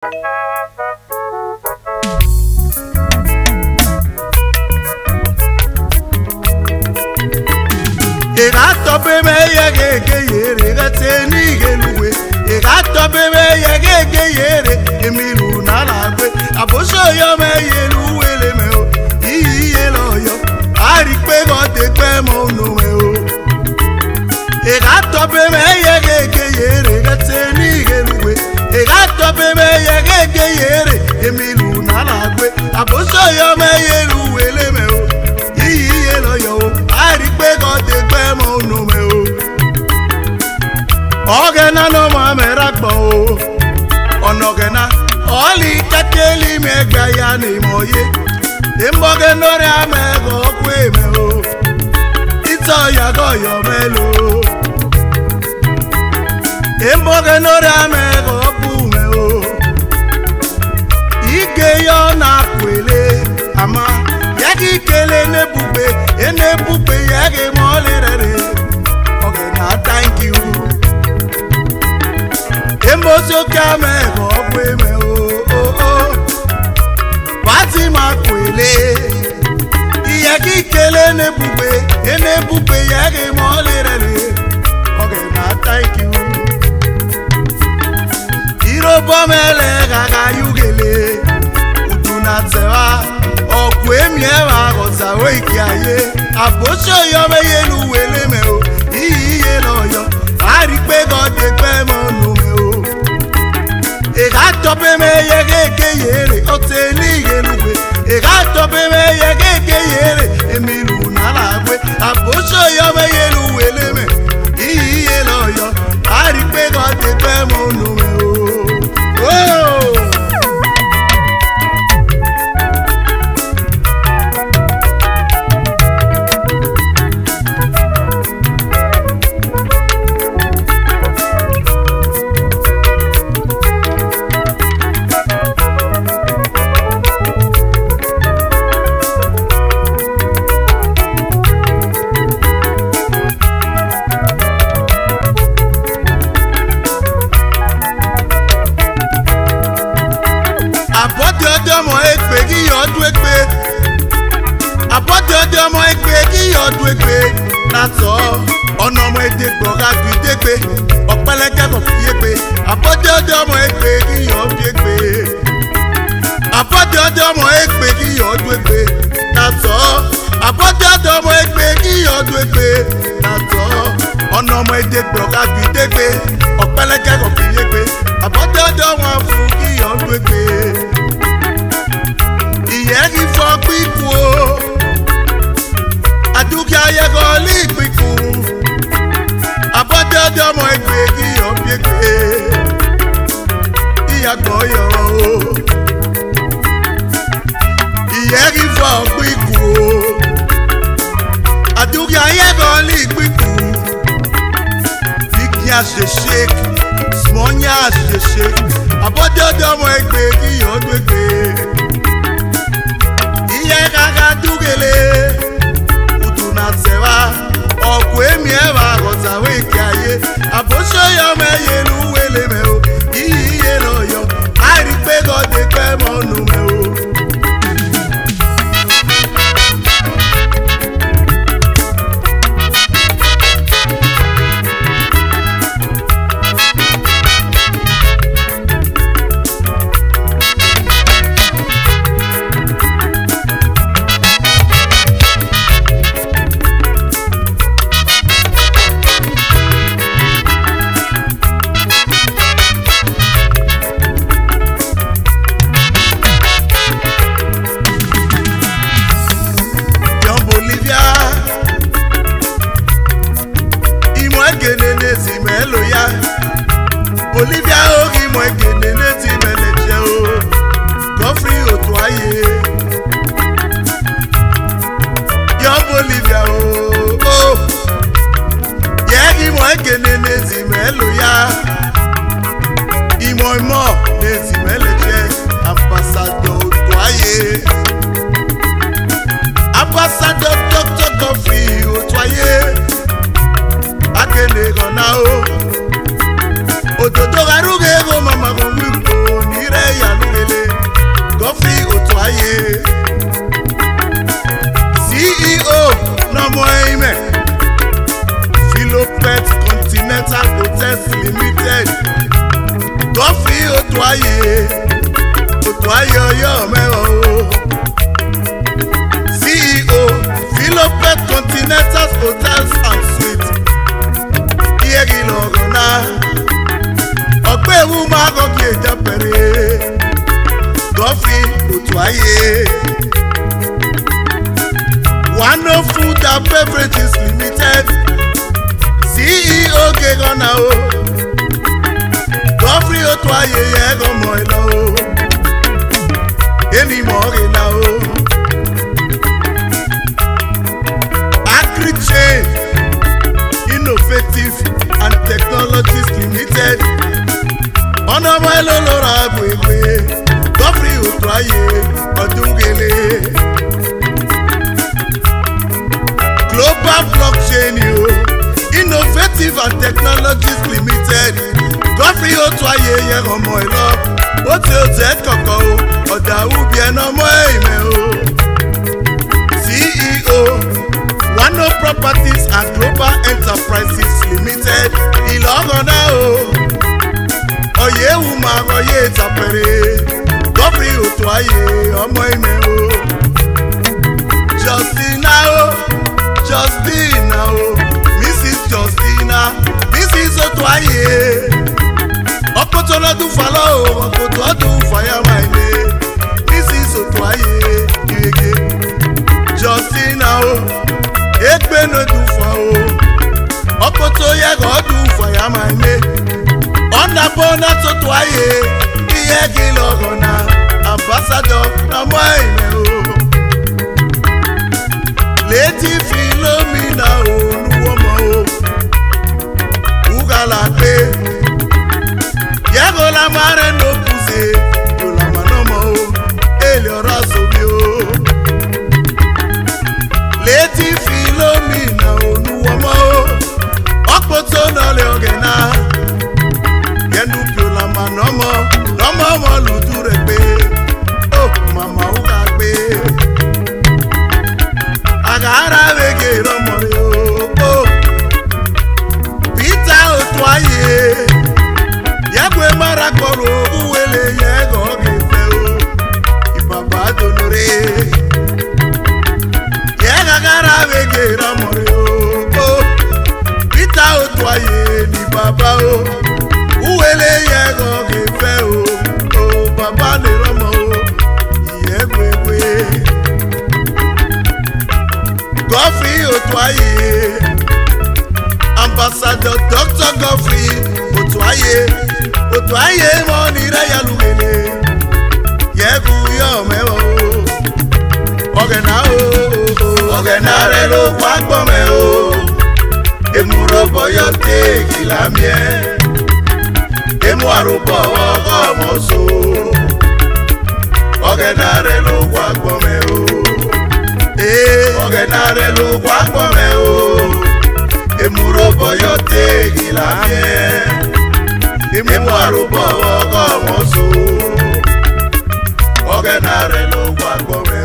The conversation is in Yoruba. Ega Egatọbe me yege gege yere gete n'ige Ega Egatọbe me yege gege yere emilu na lagwe Abosoyo me lọ́yọ̀ mẹ́yẹ lu wẹlé mẹ́ o yíyí yé lọ́yọ̀ o àrí pé kò tẹ pẹ́ mọ́ nù mẹ́ o. ọ̀gẹ́nà ló mọ mẹ́ra gbọ̀n o ọ̀nà ọ̀gẹ́nà ọ̀ọ́lì kẹ́kẹ́lì mẹ́gbà ya ni mọ̀ yé ìmọ̀gẹ́ lórí amẹ́kọ̀ pé mẹ́ o ìtọ̀yàgọ̀ yọ̀ mẹ́ lò ó ìmọ̀gẹ́ lórí amẹ́. ubomele kaka yugele Okwe utunatsewa okuemiewa kozawo ikiaye abosoyomeyeluwelemeo iyiye lọyọ arikpegọdegbemọnume o ekatọpemeye kekeyere oteli ọdún egbe n'atọ ọ̀nà ọmọ èdè gbọ̀ngà fi dégbe kò fi yégbe àbọ̀dé ọdẹ ọmọ egbe kíyàn fi egbe àbọ̀dé ọdẹ ọmọ egbe kíyàn ọdún egbe n'atọ àbọ̀dé ọdẹ ọmọ egbe kíyàn ọdún egbe n'atọ ọ̀nà ọmọ èdè gbọ̀ngà fi dégbe kò fi yégbe àbọ̀dé ọdẹ ọmọ fún kíyàn ọdún egbe ìyẹn kì dúkìá yẹ kọ́ lé ìpínkùn abọ́jọ́jọ́ ọmọ ẹgbẹ́ kí yọ̀ pépé ìyàgbọ́ yọ̀ o ìyẹ́rì fọ́ pínkùn o àdúkìá yẹ kọ́ lé ìpínkùn bíkíá ṣe ṣéèkì mọ́nyá ṣe ṣéèkì abọ́jọ́jọ́ ọmọ ẹgbẹ́ kí yọ̀ pépé ìyẹ́ kàkà dúkẹ́lẹ́ na tsewa ọkwa emi ebe aghọtawa nke anyị abụchi onye ọma Oh. láyé yẹ kó mọ̀ ẹ o èmi mọ̀ ọ́ o. agri chain innovative and technologies limited ọ̀nà ọmọ ẹ ló lọ́ra gbègbè gọ́fìrì òtún ayé global blockchain o innovative and technologies limited gọ́fìrí òtún ayé yẹn ọmọ ìlọ ó ti òtún ẹ̀ kọ̀kọ́ o ọ̀dà ubi ẹ̀nà ọmọ ẹ̀mẹ́ o. CEO Wano Properties and Global Enterprises Limited Ìlọ́gọ̀dá o ọ̀yẹ́wùmọ̀ àròyé ìtàpẹ̀rẹ̀ gọ́fìrí òtún ayé ọmọ ẹ̀mẹ́ o. tó lọ́dún falọ́ òwò kò tó ọdún fàyà máa ilé nísìnyí sòtò ayé ìrèké justina o egbe no dùn fà o ọkọ tó yẹ kó dùn fàyà máa ilé ọ̀nà bọ́nà sòtò ayé iye kí lọ́gọ̀ náà àbáṣájọ ọmọ ìlẹ̀ o létí fi lómìnà olúwọ́mọ o wúkàlà pé. amare no ara kpọrọ owu o ibaba donore ya gagara wegera mọrị o pita otu ni baba o uwele ya ego o o baba nere mọ o ihe egwu egwu gọfri otu anyị ambasadọ twaye monire ya lumene yekuyo mewo ogena o ogena re lo kwagbo me o emuro boyo te kilamie emu arubo oko moso ogena re lo kwagbo me o eh ogena re lo kwagbo me o emuro boyo te kilamie ịmụ arụbọ ọgọ mụsụ oge narị n'ụgwọ akpọwe